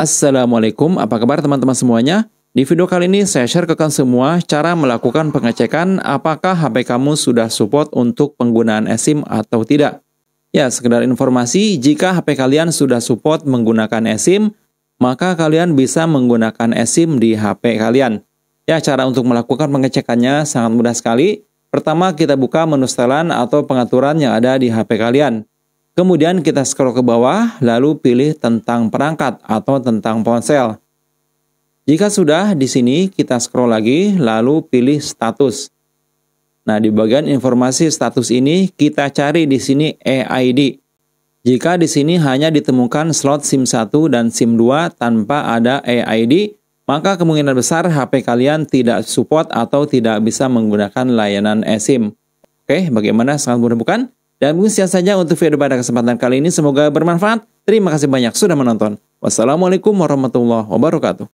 Assalamualaikum, apa kabar teman-teman semuanya? Di video kali ini saya share ke kalian semua cara melakukan pengecekan apakah HP kamu sudah support untuk penggunaan eSIM atau tidak. Ya, sekedar informasi, jika HP kalian sudah support menggunakan eSIM, maka kalian bisa menggunakan eSIM di HP kalian. Ya, cara untuk melakukan pengecekannya sangat mudah sekali. Pertama, kita buka menu setelan atau pengaturan yang ada di HP kalian. Kemudian kita scroll ke bawah, lalu pilih tentang perangkat atau tentang ponsel. Jika sudah, di sini kita scroll lagi, lalu pilih status. Nah, di bagian informasi status ini, kita cari di sini EID. Jika di sini hanya ditemukan slot SIM 1 dan SIM 2 tanpa ada EID, maka kemungkinan besar HP kalian tidak support atau tidak bisa menggunakan layanan eSIM. Oke, bagaimana? Sangat mudah bukan? Dan mungkin saja untuk video pada kesempatan kali ini. Semoga bermanfaat. Terima kasih banyak sudah menonton. Wassalamualaikum warahmatullahi wabarakatuh.